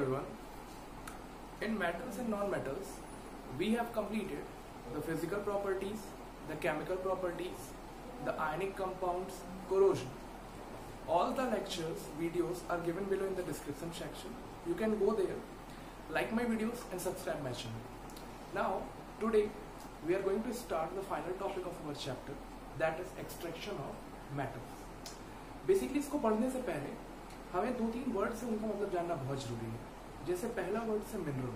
everyone. In metals and non-metals, we have completed the physical properties, the chemical properties, the ionic compounds, corrosion. All the lectures, videos are given below in the description section. You can go there, like my videos and subscribe my channel. Now, today we are going to start the final topic of our chapter that is extraction of metals. Basically इसको पढ़ने से पहले हमें दो तीन word से उनका मतलब जानना बहुत ज़रूरी है जैसे पहला वर्ड से मिनरल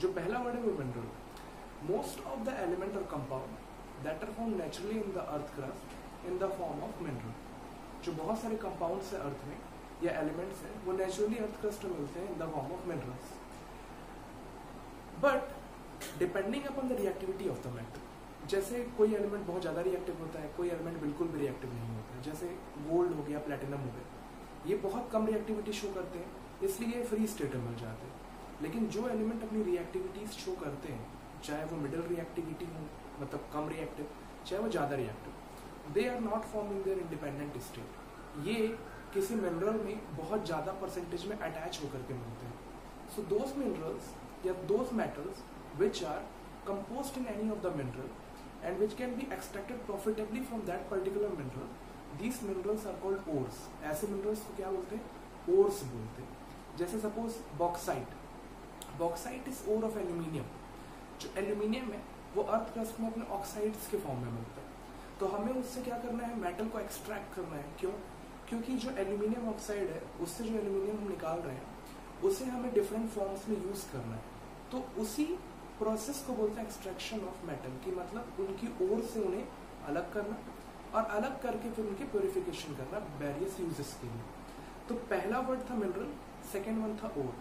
जो पहला वर्ड है वो mineral most of the element और compound that are form naturally in the earth crust in the form of mineral जो बहुत सारे कंपाउंड है अर्थ में, या एलिमेंट्स हैं, वो नेचुरली अर्थ क्रस्ट में मिलते हैं in the form of minerals but depending upon the reactivity of the metal जैसे कोई एलिमेंट बहुत ज़्यादा रिएक्टिव होता है, कोई एलिमेंट बिल्कुल भी रिएक्टिव नहीं होता है. जैसे गोल्ड हो गया प्लेटिनम हो गया, ये बहुत कम रिएक्टिविटी शो करते हैं. इसलिए फ्री स्टेट में मिल जाते हैं। लेकिन जो एलिमेंट अपनी रिएक्टिविटीज शो करते हैं, चाहे वो मिडिल रिएक्टिविटी हो मतलब कम रिएक्टिव चाहे वो ज़्यादा reactive they are not forming their independent state ये किसी मिनरल में बहुत ज़्यादा परसेंटेज में अटैच होकर के मिलते हैं। सो दोज मिनरल्स या those metals which are composed in any of the mineral and which can be extracted profitably from that particular mineral, these minerals are called ores. ऐसे minerals को क्या बोलते हैं? Ores बोलते हैं। जैसे suppose bauxite bauxite is ore of aluminium जो aluminium है, वो अर्थ क्रस्ट में अपने ऑक्साइड्स के फॉर्म में मिलता है। तो हमें उससे क्या करना है? मेटल को एक्सट्रैक्ट करना है। क्यों? क्योंकि जो एल्यूमिनियम ऑक्साइड है, उससे जो एल्यूमिनियम हम निकाल रहे हैं, उसे हमें डिफरेंट फॉर्म्स में यूज़ करना है। तो उसी प्रोसेस को बोलते हैं एक्सट्रैक्शन ऑफ़ मेटल की मतलब उनकी ओर से उन्हें अलग करना और अलग करके फिर उनके प्योरिफिकेशन करना वेरियस यूजेस के लिए। तो पहला वर्ड था मिनरल सेकेंड वन था ore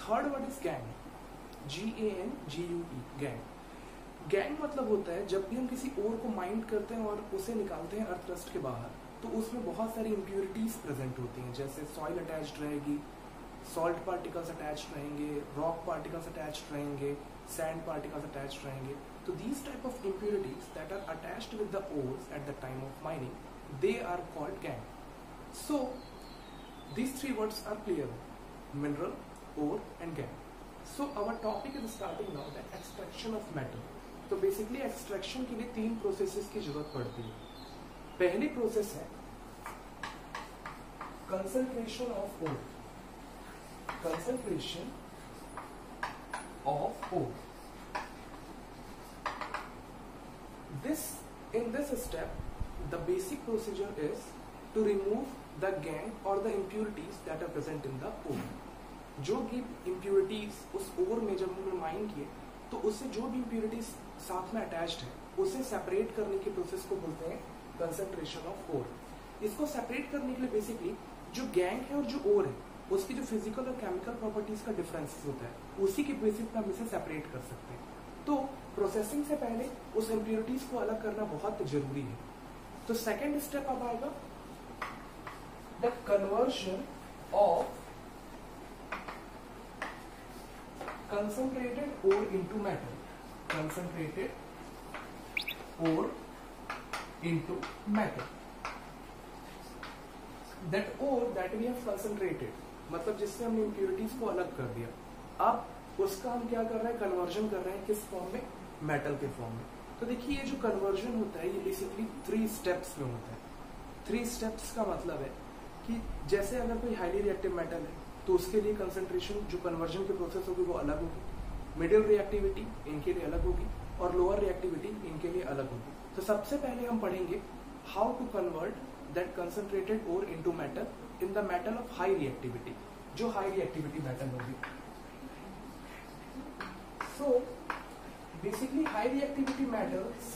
third word is gangue G A N G U E gangue gangue मतलब होता है जब भी हम किसी ओर को माइंड करते हैं और उसे निकालते हैं अर्थ क्रस्ट के बाहर तो उसमें बहुत सारी इम्प्योरिटीज प्रेजेंट होती हैं। जैसे सॉइल अटैच्ड रहेगी सॉल्ट पार्टिकल्स अटैच रहेंगे रॉक पार्टिकल्स अटैच रहेंगे सैंड पार्टिकल्स अटैच रहेंगे। तो these type of impurities that are attached with the ores at the time of mining, they are called gangue so, these three words are clear. Mineral ore and gangue so our topic is starting now the extraction of metal तो basically extraction के लिए तीन processes की ज़रूरत पड़ती है पहली process है concentration of ore concentration of O. This, in this step, the basic procedure is to remove the gang or the impurities that are present in the ore. जो भी impurities उस ore में जब हमने माइन किए तो उससे जो भी impurities साथ में अटैच्ड है, उसे सेपरेट करने के प्रोसेस को बोलते हैं कंसेंट्रेशन ऑफ़ ओर इसको सेपरेट करने के लिए बेसिकली जो गैंग है और जो ओर है, उसकी जो फ़िज़िकल और केमिकल प्रॉपर्टीज़ का डिफरेंस होता है, उसी के बेसिस पे हम इसे सेपरेट कर सकते हैं. तो प्रोसेसिंग से पहले उस इम्प्योरिटीज को अलग करना बहुत ज़रूरी है. तो सेकेंड स्टेप अब आएगा the conversion of concentrated ore into metal concentrated ore into metal that ore that we have concentrated मतलब जिससे हमने इम्प्योरिटीज को अलग कर दिया। अब उसका हम क्या कर रहे हैं? कन्वर्जन कर रहे हैं किस फॉर्म में? मेटल के फॉर्म में। तो देखिए, ये जो कन्वर्जन होता है, ये बेसिकली थ्री स्टेप्स में होता है। थ्री स्टेप्स का मतलब है कि जैसे अगर कोई हाईली रिएक्टिव मेटल है तो उसके लिए कंसेंट्रेशन जो कन्वर्जन की प्रोसेस होगी वो अलग होगी। मिडिल रिएक्टिविटी इनके लिए अलग होगी और लोअर रिएक्टिविटी इनके लिए अलग होगी। तो सबसे पहले हम पढ़ेंगे how to convert that concentrated ore into metal in the metal of high reactivity जो हाई रिएक्टिविटी मेटल होगी। So basically high reactivity metals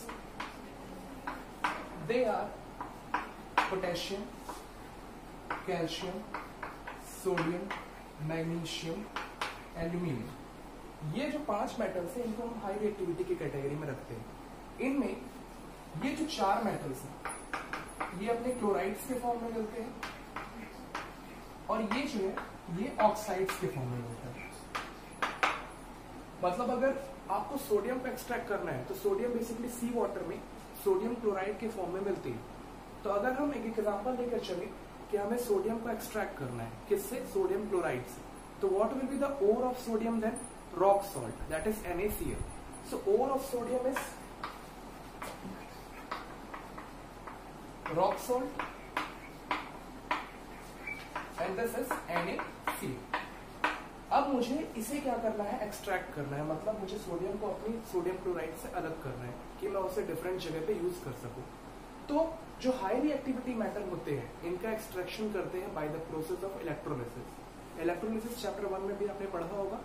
they are potassium calcium sodium, magnesium, aluminium. ये जो पाँच मेटल्स हैं, इनको हम हाई रिएक्टिविटी की category में रखते हैं। इनमें ये जो चार मेटल्स हैं, ये अपने क्लोराइड्स के फॉर्म में मिलते हैं और ये जो है, ये ऑक्साइड्स के फॉर्म में होता है। मतलब अगर आपको सोडियम को एक्सट्रैक्ट करना है तो सोडियम बेसिकली सी वाटर में सोडियम क्लोराइड के फॉर्म में मिलती है। तो अगर हम एक एग्ज़ाम्पल लेकर चले कि हमें सोडियम को एक्सट्रैक्ट करना है। किससे? सोडियम क्लोराइड से। तो what will be the ore of sodium then rock salt that is NaCl. So ore of sodium is rock salt and this is NaCl. अब मुझे इसे क्या करना है? एक्सट्रैक्ट करना है। मतलब मुझे सोडियम को अपनी सोडियम क्लोराइड से अलग करना है कि मैं उसे डिफरेंट जगह पे यूज़ कर सकूँ। तो जो हाई रिएक्टिविटी मैटर होते हैं, इनका एक्सट्रैक्शन करते हैं by the process of electrolysis electrolysis chapter one में भी आपने पढ़ा होगा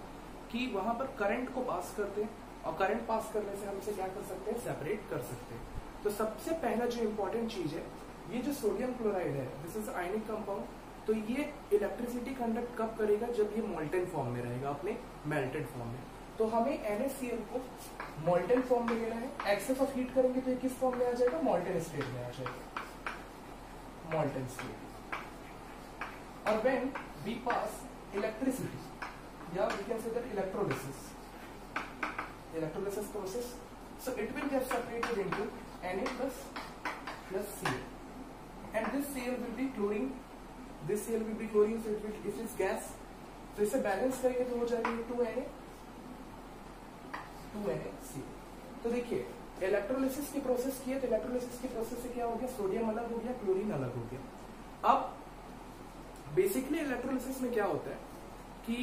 कि वहाँ पर करंट को पास करते हैं और करंट पास करने से हम इसे क्या कर सकते हैं? सेपरेट कर सकते हैं. तो सबसे पहला जो इम्पोर्टेंट चीज़ है, ये जो सोडियम क्लोराइड है दिस इज़ आयनिक कंपाउंड तो ये इलेक्ट्रिसिटी कंडक्ट कब करेगा? जब ये मोल्टेन फॉर्म में रहेगा, अपने मेल्टेड फॉर्म में. तो हमें NaCl को मोल्टन फॉर्म में लेना है। एक्सेस ऑफ़ हीट करेंगे तो किस फॉर्म में आ जाएगा? मोल्टन स्टेट में आ जाएगा। मोल्टन स्टेट और वेन बी पास इलेक्ट्रिसिटी या we can say electrolysis electrolysis process so it will get separated into N A plus plus CL and this C L will be chlorine this C L will be chlorine it will it is gas तो इसे balance करेंगे तो हो जाएँगे two N A two N A C. तो देखिए electrolysis की process की है तो इलेक्ट्रोलिसिस की प्रोसेस से क्या हो गया? सोडियम अलग हो गया क्लोरीन अलग हो गया। अब बेसिकली इलेक्ट्रोलिसिस में क्या होता है कि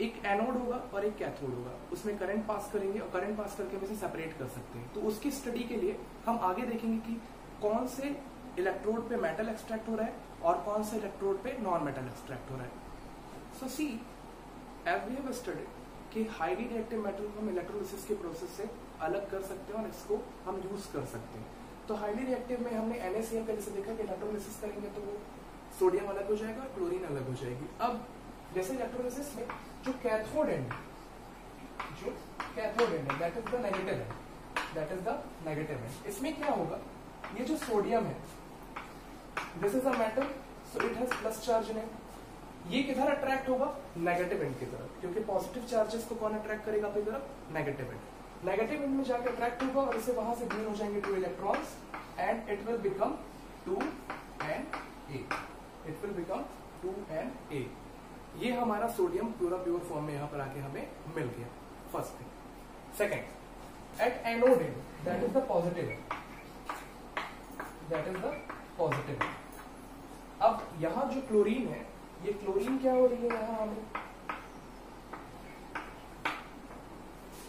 एक एनोड होगा और एक कैथोड होगा। उसमें करंट पास करेंगे और करंट पास करके हम इसे सेपरेट कर सकते हैं। तो उसकी स्टडी के लिए हम आगे देखेंगे कि कौन से इलेक्ट्रोड पे मेटल एक्सट्रैक्ट हो रहा है और कौन से इलेक्ट्रोड पे नॉन मेटल एक्सट्रैक्ट हो रहा है। So see as we have study कि हाईली रिएक्टिव मेटल को हम इलेक्ट्रोलिसिस के प्रोसेस से अलग कर सकते हैं और इसको हम यूज़ कर सकते हैं। तो हाईली रिएक्टिव में हमने NaCl का जैसे देखा कि इलेक्ट्रोलिसिस करेंगे तो वो सोडियम अलग हो जाएगा और क्लोरीन अलग हो जाएगी। अब जैसे इलेक्ट्रोलिसिस में जो कैथोड एंड जो कैथोड एंड है that is the negative end that is the negative है इसमें क्या होगा? ये जो सोडियम है this is a metal so it has plus charge in it ये किधर अट्रैक्ट होगा? नेगेटिव एंड की तरफ़। क्योंकि पॉजिटिव चार्जेस को कौन अट्रैक्ट करेगा अपनी तरफ़? नेगेटिव एंड नेगेटिव एंड में जाकर अट्रैक्ट होगा और इसे वहाँ से गेन हो जाएँगे two electrons and it will become two N A it will become two N A ये हमारा सोडियम पूरा प्योर फॉर्म में यहाँ पर आके हमें मिल गया। First thing second at anode and that is the positive that is the positive अब यहाँ जो क्लोरीन है ये क्लोरीन क्या हो रही है यहाँ हमें?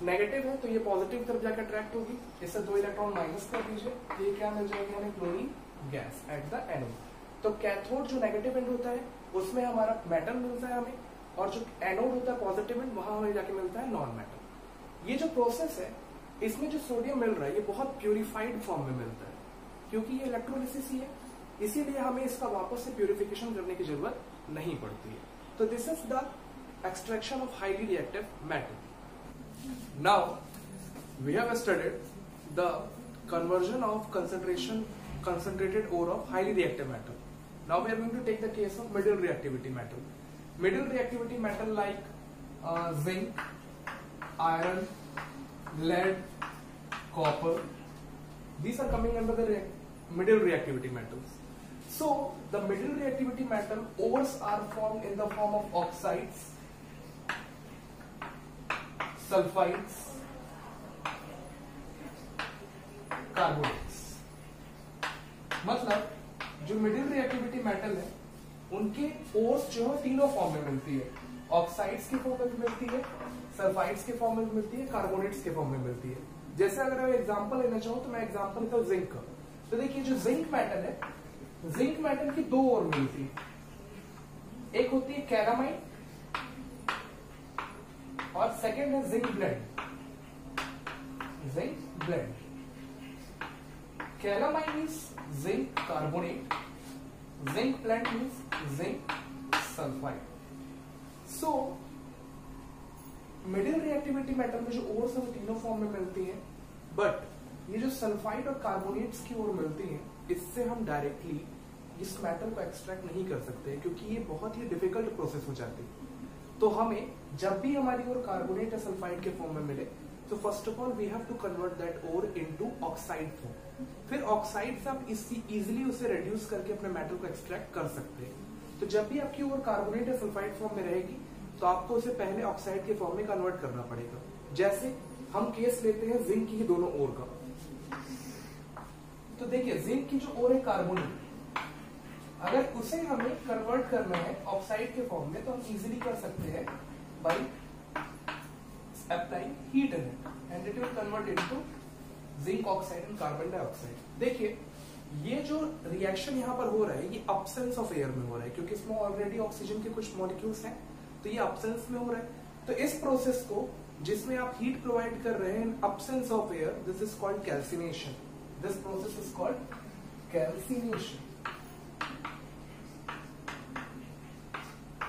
नेगेटिव है तो ये पॉजिटिव तरफ़ जाकर अट्रैक्ट होगी। इससे दो इलेक्ट्रॉन माइनस कर दीजिए। ये क्या मिल जाएगी हमें? Chlorine gas at the anode तो कैथोड जो नेगेटिव एंड होता है, उसमें हमारा मेटल मिलता है हमें, और जो एनोड होता है पॉजिटिव एंड वहाँ हमें जाके मिलता है नॉन मेटल ये जो प्रोसेस है, इसमें जो सोडियम मिल रहा है, ये बहुत प्यूरिफाइड फॉर्म में मिलता है, क्योंकि ये इलेक्ट्रोलिसिस ही है। इसीलिए हमें इसका वापस से प्यूरिफिकेशन करने की ज़रूरत नहीं पड़ती है। तो this is the extraction of highly reactive matter now we have studied the conversion of concentration concentrated ore of highly reactive matter now we are going to take the case of middle reactivity matter middle reactivity matter like zinc iron lead copper these are coming under the middle reactivity matters So the middle reactivity metal ores are formed in the form of oxides, sulfides, carbonates. मतलब जो middle reactivity metal है उनके ores जो है तीनों form में मिलती है। ऑक्साइड्स के फॉर्म में मिलती है सल्फाइड्स के फॉर्म में मिलती है कार्बोनेट्स के फॉर्म में मिलती है। जैसे अगर मैं एग्जांपल लेना चाहूँ तो मैं एग्जांपल लेता हूँ जिंक का। तो देखिए जो जिंक मेटल है जिंक मेटल की दो ओर मिलती है एक होती है कैरामाइन और सेकेंड है zinc blende. Zinc blende. Calamine is zinc carbonate zinc plant means zinc sulfide so middle reactivity metal में जो है वो तीनों फॉर्म में मिलती है बट ये जो सल्फाइड और कार्बोनेट्स की ओर मिलती है, इससे हम डायरेक्टली इस मेटल को एक्सट्रैक्ट नहीं कर सकते, क्योंकि ये बहुत ही डिफ़िकल्ट प्रोसेस हो जाती। है तो हमें जब भी हमारी ओर कार्बोनेट या सल्फाइड के फॉर्म में मिले तो first of all we have to convert that ore into oxide form फिर ऑक्साइड से आप इजीली उसे रिड्यूस करके अपने मेटल को एक्सट्रैक्ट कर सकते हैं। तो जब भी आपकी ओर कार्बोनेट या सल्फाइड फॉर्म में रहेगी तो आपको उसे पहले ऑक्साइड के फॉर्म में कन्वर्ट करना पड़ेगा। जैसे हम केस लेते हैं जिंक की दोनों ओर का। तो देखिए जिंक की जो ओर है कार्बोनिक अगर उसे हमें कन्वर्ट करना है ऑक्साइड के फॉर्म में तो हम इजीली कर सकते हैं by applying heat in and it will convert into zinc oxide and carbon dioxide देखिए, ये जो रिएक्शन यहाँ पर हो रहा है, ये अपसेंस ऑफ़ एयर में हो रहा है, क्योंकि इसमें ऑलरेडी ऑक्सीजन के कुछ मॉलिक्यूल्स हैं तो ये अपसेंस में हो रहा है। तो इस प्रोसेस को, जिसमें आप हीट प्रोवाइड कर रहे हैं absence of air this is called calcination this process is called calcination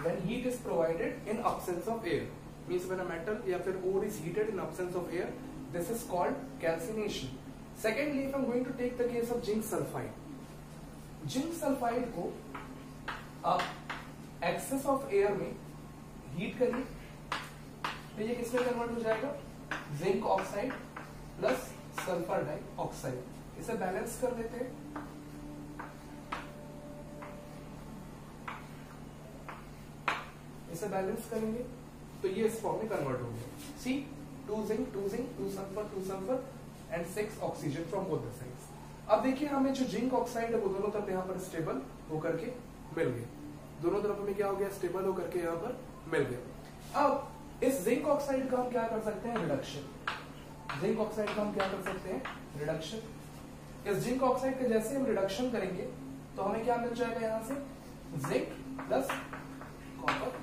when heat is provided in absence of air means when a metal या फिर ore is heated in absence of air this is called calcination secondly if i'm going to take the case of zinc sulfide zinc sulfide को आप excess of air में heat करिए तो ये किसमें convert हो जाएगा zinc oxide plus sulphur dioxide इसे बैलेंस कर देते हैं इसे बैलेंस करेंगे तो ये इस फॉर्म में कन्वर्ट हो गया। See two zinc two zinc two sulphur two sulphur and six oxygen from both the sides अब देखिए हमें जो जिंक ऑक्साइड है, वो दोनों तरफ़ यहाँ पर स्टेबल होकर के मिल गए दोनों तरफ़ में क्या हो गया? स्टेबल होकर के यहाँ पर मिल गया। अब इस जिंक ऑक्साइड का हम क्या कर सकते हैं? रिडक्शन जिंक ऑक्साइड का हम क्या कर सकते हैं? रिडक्शन इस जिंक ऑक्साइड का जैसे हम रिडक्शन करेंगे तो हमें क्या मिल जाएगा यहाँ से? जिंक प्लस कॉपर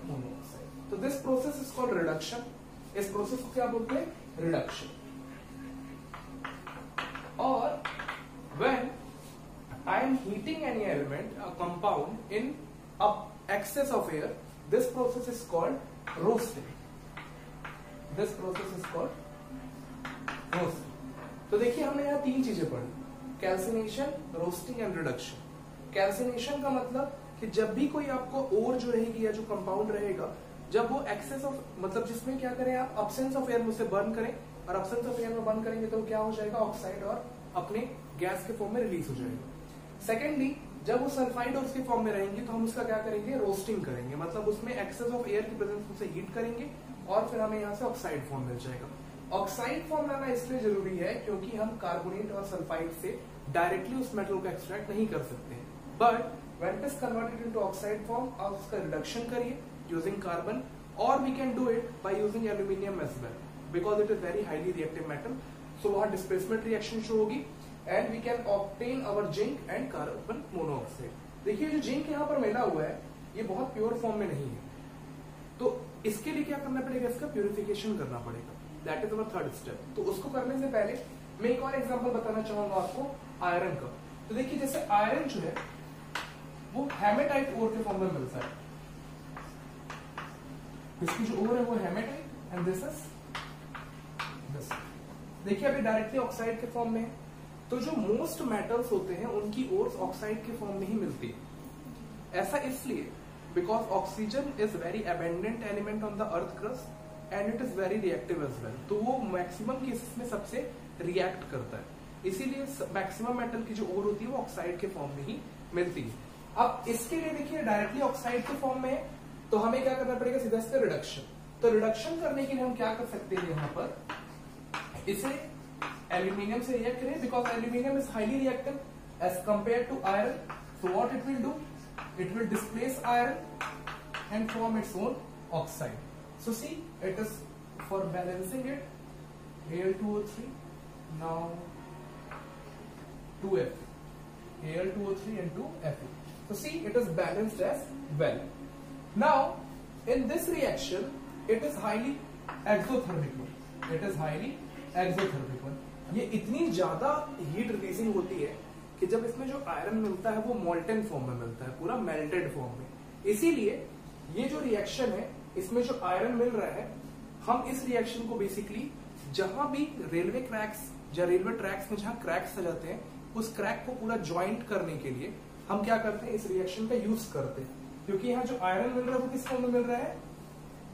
तो this process is called reduction इस प्रोसेस को क्या बोलते हैं? रिडक्शन और when I am heating any element, a compound in excess of air, this process is called roasting. This process is called roasting तो देखिए हमने यहाँ तीन चीज़ें पढ़ी. Calcination roasting and reduction calcination का मतलब कि जब भी कोई आपको ओर जो रहेगी या जो कंपाउंड रहेगा जब वो एक्सेस ऑफ़ मतलब जिसमें क्या करें आप अपसेंस ऑफ़ एयर में उसे बर्न करें, और अपसेंस ऑफ़ एयर में बर्न करेंगे तो क्या हो जाएगा? ऑक्साइड और अपने गैस के फॉर्म में रिलीज़ हो जाएगा। सेकेंडली जब वो सल्फाइड और उसके फॉर्म में रहेंगे तो हम उसका क्या करेंगे? रोस्टिंग करेंगे। मतलब उसमें एक्सेस ऑफ़ एयर की प्रेजेंस उसे हीट करेंगे और फिर हमें यहाँ से ऑक्साइड फॉर्म मिल जाएगा। ऑक्साइड फॉर्म लाना इसलिए ज़रूरी है क्योंकि हम कार्बोनेट और सल्फाइड से डायरेक्टली उस मेटल को एक्सट्रैक्ट नहीं कर सकते। But it is converted into oxide form, आप उसका रिडक्शन करिए। यूजिंग कार्बन और we can do it by using aluminium as well because it is very highly reactive metal so वहाँ डिस्प्लेसमेंट रिएक्शन शो होगी and we can obtain our zinc and carbon monoxide देखिए जो zinc यहाँ पर मिला हुआ है, ये बहुत प्योर फॉर्म में नहीं है। तो इसके लिए क्या करना पड़ेगा, इसका प्यूरिफिकेशन करना पड़ेगा। That is our third step तो उसको करने से पहले, मैं एक और एग्ज़ाम्पल बताना चाहूँगा आपको आयरन का। तो देखिए, जैसे आयरन जो है, वो हेमेटाइट ओर के फॉर्म में मिलता है। इसकी जो ओर है वो haematite and this is this देखिए अभी डायरेक्टली ऑक्साइड के फॉर्म में है। तो जो मोस्ट मेटल्स होते हैं, उनकी ओर ऑक्साइड के फॉर्म में ही मिलती है। ऐसा इसलिए, because oxygen is very abundant element on the earth crust, and it is very reactive as well. तो वो मैक्सिमम केसेस में सबसे रिएक्ट करता है। इसीलिए मैक्सिमम मेटल की जो ओर होती है, वो ऑक्साइड के फॉर्म में ही मिलती है। अब इसके लिए देखिए डायरेक्टली ऑक्साइड के फॉर्म में तो हमें क्या करना पड़ेगा? सीधा इसका रिडक्शन तो रिडक्शन करने के लिए हम क्या कर सकते हैं यहाँ पर? इसे एल्यूमिनियम से रिएक्ट करें because aluminium is highly reactive as compare to iron so what it will do it displace iron and from its own it will displace iron and form its own oxide. So see, it is for balancing it, Al2O3, now 2Fe, Al2O3 and 2Fe. So see, it is balanced as well. Now, in this reaction, it is highly exothermic one. It is highly exothermic one. ये इतनी ज़्यादा heat releasing होती है कि जब इसमें जो iron मिलता है वो मोल्टन फॉर्म में मिलता है पूरा मेल्टेड फॉर्म में इसीलिए ये जो रिएक्शन है इसमें जो आयरन मिल रहा है हम इस रिएक्शन को बेसिकली जहाँ भी रेलवे क्रैक्स या रेलवे ट्रैक्स में जहाँ क्रैक्स आ जाते हैं उस क्रैक को पूरा ज्वाइंट करने के लिए हम क्या करते हैं इस रिएक्शन का यूज़ करते हैं क्योंकि यहाँ जो आयरन मिल रहा है वो किस फॉर्म में मिल रहा है?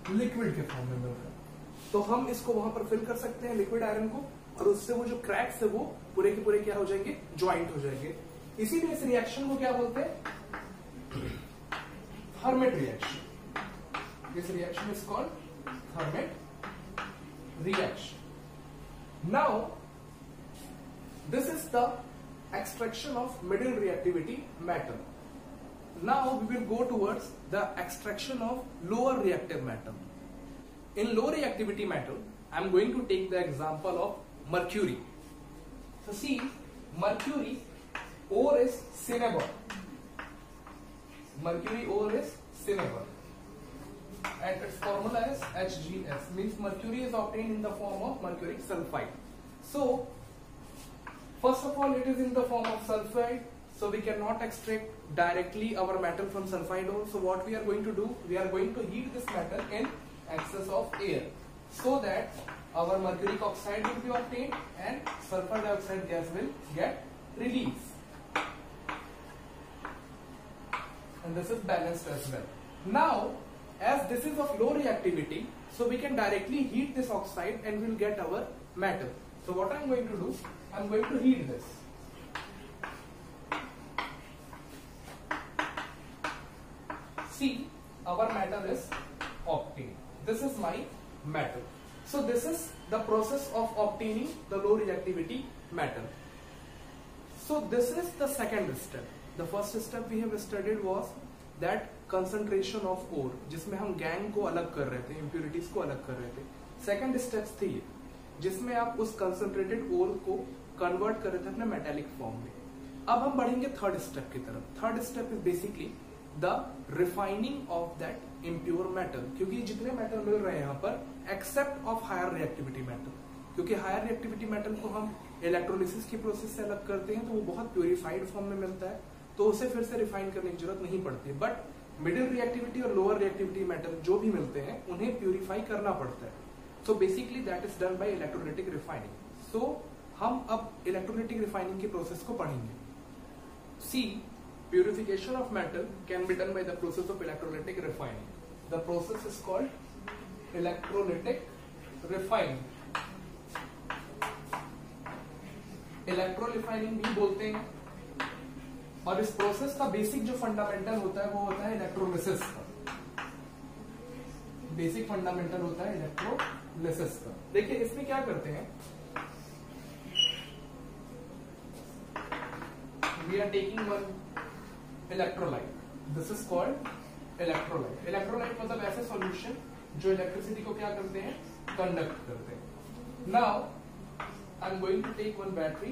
लिक्विड के फॉर्म में मिल रहा है। तो हम इसको वहाँ पर फिल कर सकते हैं लिक्विड आयरन को, और उससे वो जो क्रैक्स है वो पूरे के पूरे क्या हो जाएँगे? ज्वाइंट हो जाएँगे। इसीलिए इस रिएक्शन को क्या बोलते हैं? Thermite reaction this reaction is called thermite reaction now this is the extraction of middle reactivity matter. Now we will go towards the extraction of lower reactive matter. In low reactivity matter i'm going to take the example of mercury. So see mercury ore is cinnamon mercury ore is cinnamon and its formula is HGS means mercury is obtained in the form of mercuric sulfide. So first of all it is in the form of sulfide so we cannot extract directly our metal from sulfide ore so what we are going to do we are going to heat this metal in excess of air so that our mercuric oxide will be obtained and sulfur dioxide gas will get released and this is balanced as well. Now, as this is of low reactivity, so we can directly heat this oxide and we'll get our metal. So what I'm going to do, I'm going to heat this. See, our metal is obtained. This is my metal. So this is the process of obtaining the low reactivity metal. So this is the second step. The first step we have studied was that concentration of ore जिसमें हम gang को अलग कर रहे थे impurities को अलग कर रहे थे सेकेंड स्टेप्स थी जिसमें आप उस कंसंट्रेटेड ओर को कन्वर्ट कर रहे थे अपने मेटेलिक फॉर्म में अब हम बढ़ेंगे थर्ड स्टेप की तरफ़ third step is basically the refining of that impure metal क्योंकि जितने मेटल मिल रहे हैं यहाँ पर except of higher reactivity metal क्योंकि हायर रिएक्टिविटी मेटल को हम इलेक्ट्रोलिसिस की प्रोसेस से अलग करते हैं तो वो बहुत प्योरीफाइड फॉर्म में मिलता है तो उसे फिर से रिफाइन करने की ज़रूरत नहीं पड़ती. बट मिडिल रिएक्टिविटी और लोअर रिएक्टिविटी मेटल जो भी मिलते हैं, उन्हें प्यूरिफाई करना पड़ता है. So basically that is done by electrolytic refining so हम अब इलेक्ट्रोलिटिक रिफाइनिंग की प्रोसेस को पढ़ेंगे. See purification of metal can be done by the process of electrolytic refining the process is called electrolytic refining electrorefining भी बोलते हैं। और इस प्रोसेस का बेसिक जो फंडामेंटल होता है, वो होता है इलेक्ट्रोलिसिस का। बेसिक फंडामेंटल होता है इलेक्ट्रोलिसिस का। देखिए, इसमें क्या करते हैं? We are taking one electrolyte this is called electrolyte electrolyte मतलब ऐसे सॉल्यूशन जो इलेक्ट्रिसिटी को क्या करते हैं? कंडक्ट करते हैं. Now I am going to take one battery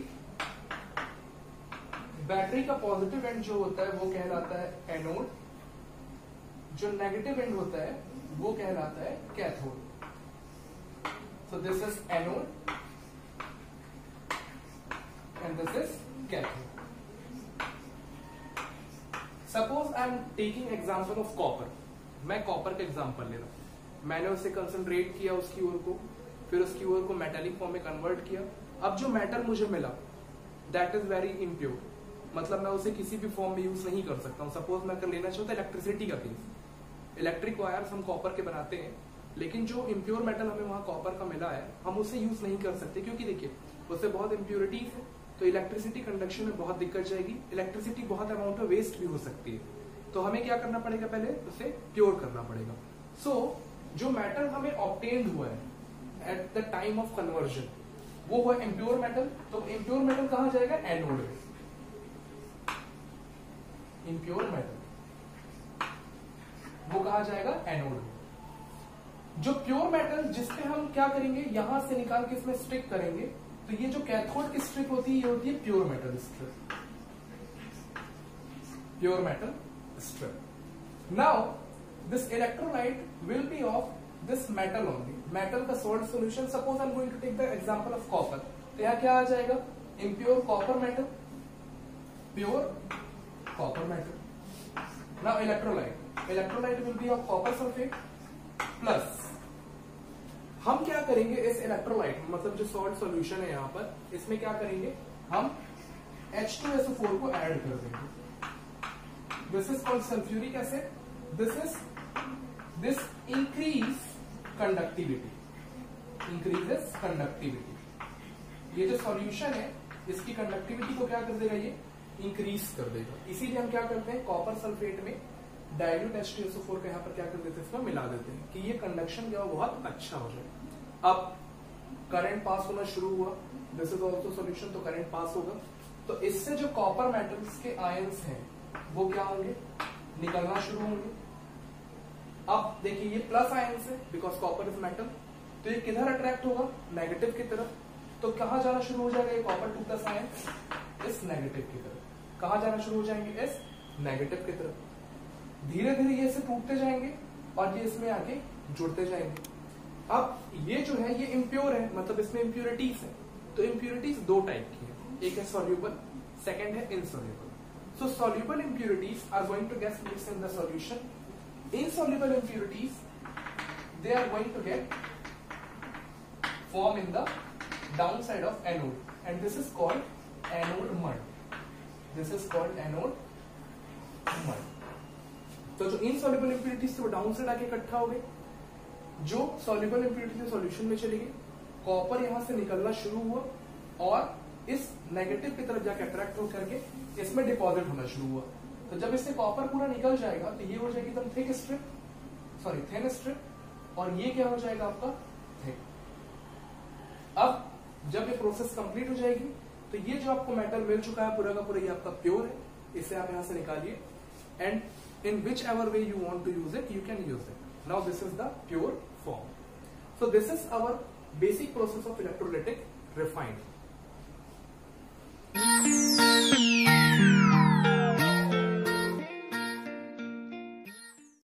battery का पॉजिटिव एंड जो होता है, वो कहलाता है एनोड जो नेगेटिव एंड होता है, वो कहलाता है cathode so this is anode and this is cathode suppose I am taking example of copper मैं कॉपर का एग्ज़ाम्पल ले रहा हूँ। मैंने उसे कंसनट्रेट किया उसकी ओर को, फिर उसकी ओर को मेटेलिक फॉर्म में कन्वर्ट किया। अब जो मैटर मुझे मिला दैट इज़ वेरी इम्प्योर मतलब मैं उसे किसी भी फॉर्म में यूज़ नहीं कर सकता हूँ। सपोज़ मैं अगर लेना चाहूँ तो इलेक्ट्रिसिटी का केस इलेक्ट्रिक वायर्स हम कॉपर के बनाते हैं। लेकिन जो इम्प्योर मेटल हमें वहाँ कॉपर का मिला है, हम उसे यूज़ नहीं कर सकते, क्योंकि देखिए, उससे बहुत इम्प्योरिटीज है। तो इलेक्ट्रिसिटी कंडक्शन में बहुत दिक्कत जाएगी। इलेक्ट्रिसिटी बहुत अमाउंट में वेस्ट भी हो सकती है। तो हमें क्या करना पड़ेगा पहले? उसे प्योर करना पड़ेगा। सो so, जो मेटल हमें ऑप्टेन हुआ है at the time of conversion वो हुआ इम्प्योर मेटल तो इम्प्योर मेटल कहा जाएगा? एनोड में। इम्प्योर मेटल वो कहा जाएगा? एनोड जो प्योर मेटल जिसपे हम क्या करेंगे? यहाँ से निकाल के इसमें स्टिक करेंगे। तो ये जो कैथोड की स्ट्रिप होती है, ये होती है pure metal strip pure metal strip now this electrolyte will be of this metal only metal का salt solution suppose I am going to take the example of copper तो यहाँ क्या आ जाएगा? Impure copper metal pure copper metal. Now electrolyte. Electrolyte will be of copper sulfate plus हम क्या करेंगे इस इलेक्ट्रोलाइट मतलब जो सॉल्ट सॉल्यूशन है यहाँ पर, इसमें क्या करेंगे? हम H2SO4 को ऐड कर देंगे। This is called sulphuric acid this is this increase conductivity increases conductivity ये जो सॉल्यूशन है, इसकी कंडक्टिविटी को क्या कर देगा ये? इंक्रीज कर देगा। इसीलिए हम क्या करते हैं? कॉपर सल्फेट में डायल्यूट एच फोर का यहाँ पर क्या कर देते हैं, इसमें मिला देते हैं कि ये कंडक्शन क्या हो, बहुत अच्छा हो जाए। अब करंट पास होना शुरू हुआ दिस इज़ ऑल्सो सोल्यूशन तो करंट पास होगा। तो इससे जो कॉपर मेटल्स के आयंस हैं, वो क्या होंगे? निकलना शुरू होंगे। अब देखिए, ये प्लस आयंस है बिकॉज़ कॉपर इज़ मेटल तो ये किधर अट्रैक्ट होगा? नेगेटिव की तरफ़। तो कहा जाना शुरू हो जाएगा ये कॉपर टू प्लस आयन इस नेगेटिव की तरफ़। कहा जाना शुरू हो जाएँगे? इस नेगेटिव की तरफ़। धीरे धीरे ये इसे टूटते जाएँगे और ये इसमें आके जुड़ते जाएँगे। अब ये जो है, ये इम्प्योर है मतलब इसमें इम्प्योरिटीज है। तो इम्प्योरिटीज दो टाइप की है। एक है सोल्यूबल सेकेंड है insoluble so soluble impurities are going to get mix in the solution insoluble impurities they are going to get form in the down side of anode and this is called anode mud this is called anode mud तो जो insoluble impurities थे वो down side आके इकट्ठा हो गए। जो soluble impurity solution में चली गई कॉपर यहाँ से निकलना शुरू हुआ और इस नेगेटिव की तरफ़ जाके अट्रैक्ट होकर करके इसमें डिपॉजिट होना शुरू हुआ। तो जब इससे कॉपर पूरा निकल जाएगा तो ये हो जाएगी एकदम thick strip sorry thin strip और ये क्या हो जाएगा आपका? थिक अब जब ये प्रोसेस कंप्लीट हो जाएगी तो ये जो आपको मेटल मिल चुका है पूरा का पूरा, ये आपका प्योर है। इसे आप यहाँ से निकालिए। And in whichever way you want to use it, you can use it. Now this is the pure form. So this is our basic process of electrolytic refining.